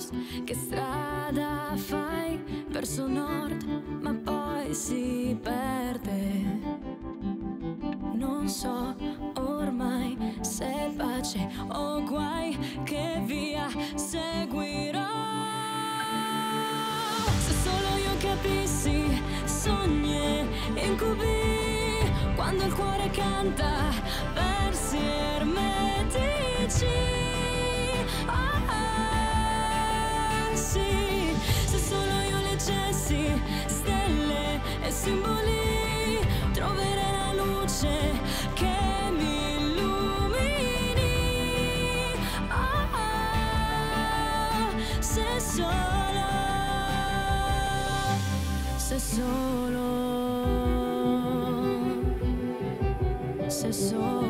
caos. Che strada fai verso nord, ma poi si perde. Non so ormai se pace o guai che via seguirò. Se solo io capissi sogni e incubi quando il cuore canta versi ermetici. Simboli, troverei la luce che mi illumini. Ah, se solo, se solo, se solo.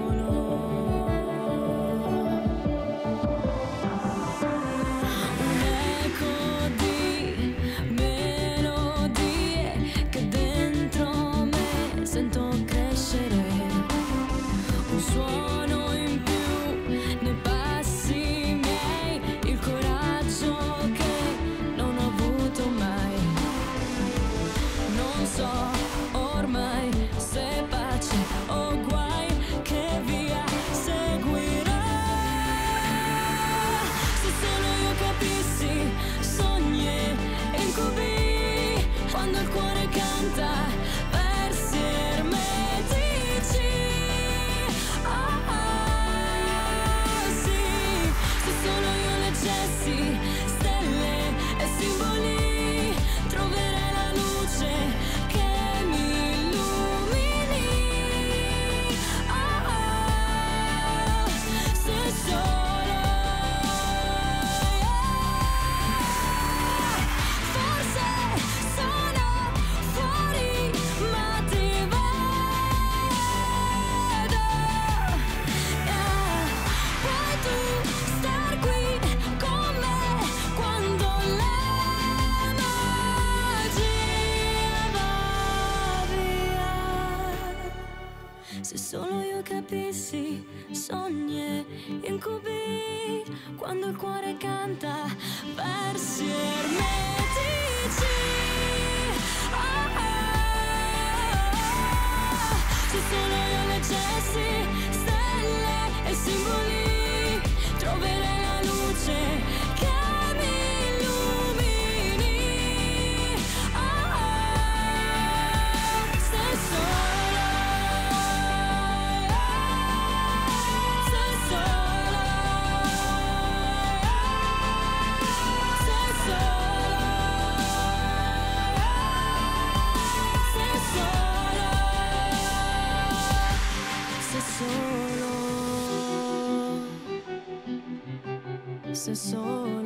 Se solo io capissi sogni e incubi quando il cuore canta versi ermetici. Ah, ah, se solo io leggessi stelle e simboli, troverei se sono